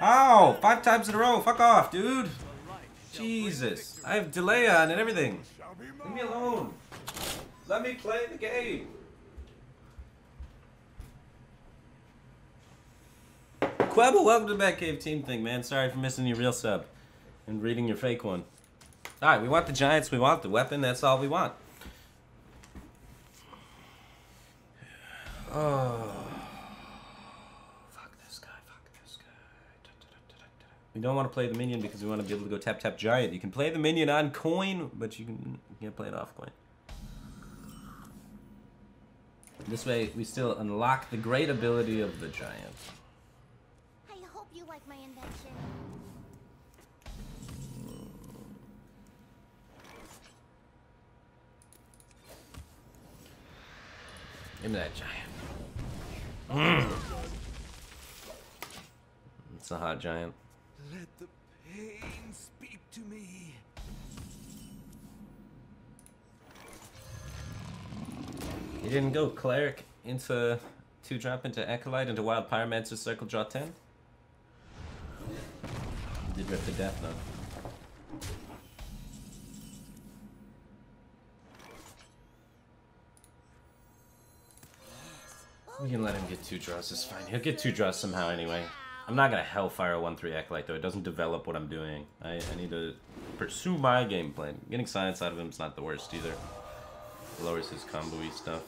Ow! Five times in a row. Fuck off, dude. Jesus. I have delay on and everything. Leave me alone. Let me play the game. Quebble, welcome to the Batcave team thing, man. Sorry for missing your real sub and reading your fake one. Alright, we want the Giants, we want the weapon, that's all we want. Oh. We don't want to play the minion because we want to be able to go tap tap giant. You can play the minion on coin, but you, can, you can't play it off coin. This way, we still unlock the great ability of the giant. I hope you like my invention. Give me that giant. Mm. It's a hot giant. Let the pain speak to me. You didn't go cleric into two drop into acolyte into wild pyromancer circle draw ten. You did rip the death note. We can let him get two draws, it's fine. He'll get two draws somehow anyway. I'm not gonna Hellfire 1-3 Acolyte though, it doesn't develop what I'm doing. I, I need to pursue my game plan. Getting science out of him is not the worst either. Lowers his combo-y stuff.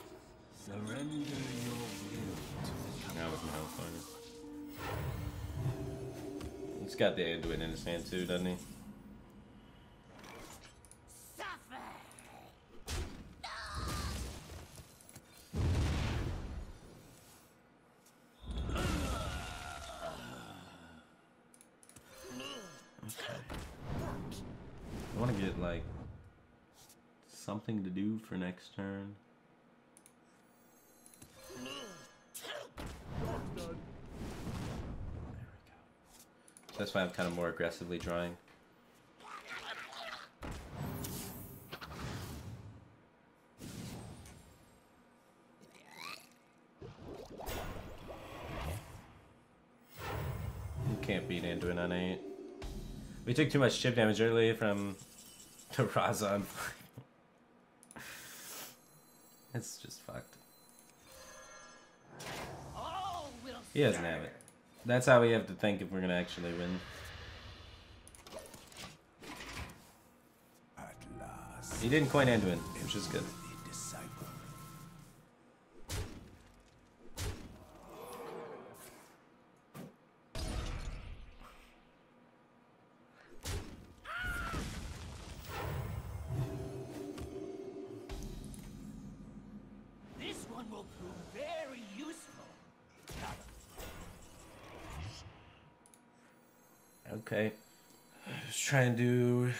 Surrender your will Now with my Hellfire. He's got the Anduin in his hand too, doesn't he? I want to get like something to do for next turn. So that's why I'm kind of more aggressively drawing. You can't beat Anduin on 8. We took too much chip damage early from the Razan. it's just fucked. He doesn't have it. That's how we have to think if we're gonna actually win. At last. He didn't coin Anduin, which is good. Very useful. Okay. Just trying to do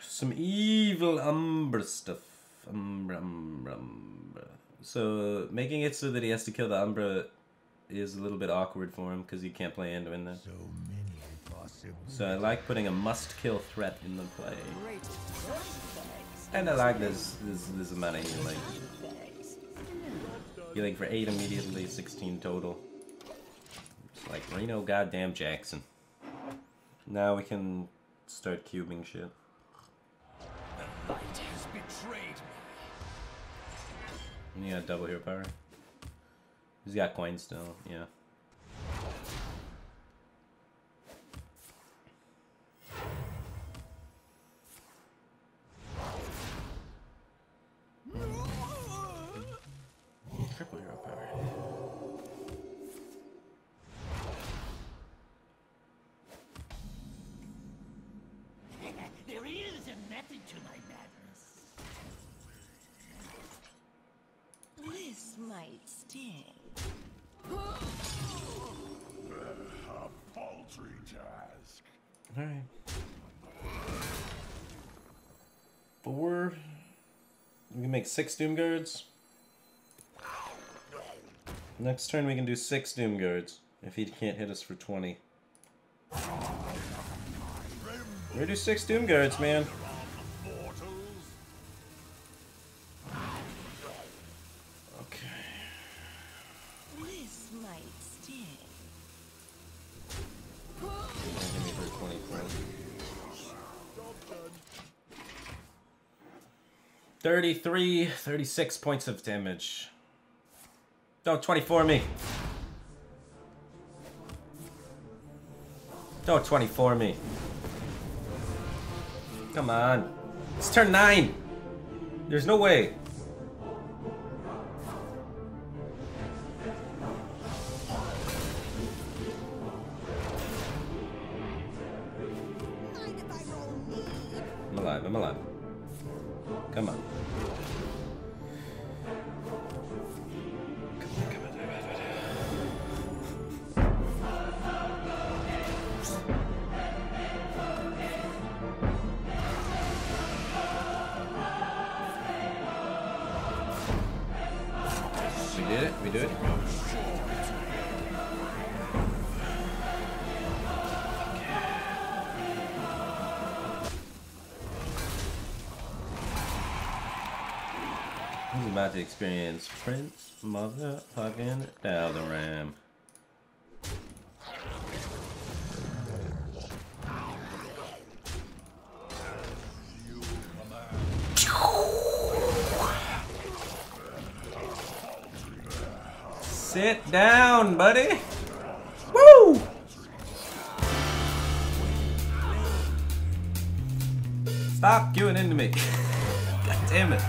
some evil Umbra stuff. Umbra, Umbra, Umbra. So, making it so that he has to kill the Umbra is a little bit awkward for him because he can't play Anduin then. So many possible. So I like putting a must-kill threat in the play. Great. And I like this this this amount of healing. Healing for 8 immediately, 16 total. It's like Reno goddamn Jackson. Now we can start cubing shit. The light has betrayed me. Got double hero power. He's got coins still, yeah. To my madness. This might sting. A paltry task. Alright. Four. We can make six Doom Guards. Next turn we can do six Doom Guards if he can't hit us for 20. We're gonna do six Doom Guards, man. 33, 36 points of damage. Don't 24 me. Don't 24 me. Come on. It's turn 9. There's no way. I'm alive, I'm alive. Come on. Did it, about to experience Prince Motherfucking Taldaram. Sit down, buddy. Woo! Stop queuing into me. God damn it.